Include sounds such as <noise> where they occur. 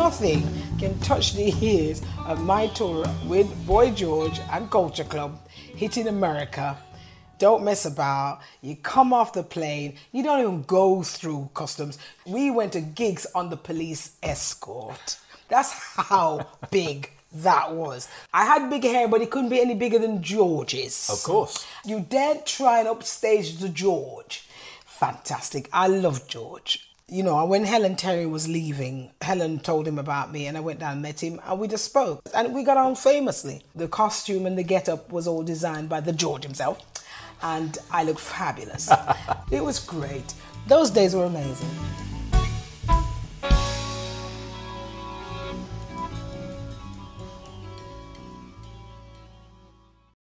nothing can touch the ears of my tour with Boy George and Culture Club hitting America. Don't mess about. You come off the plane. You don't even go through customs. We went to gigs on the police escort. That's how <laughs> big that was. I had big hair, but it couldn't be any bigger than George's. Of course. You dared try and upstage the George. Fantastic. I love George. You know, when Helen Terry was leaving, Helen told him about me, and I went down and met him, and we just spoke. And we got on famously. The costume and the get up was all designed by the George himself, and I looked fabulous. <laughs> it was great. Those days were amazing.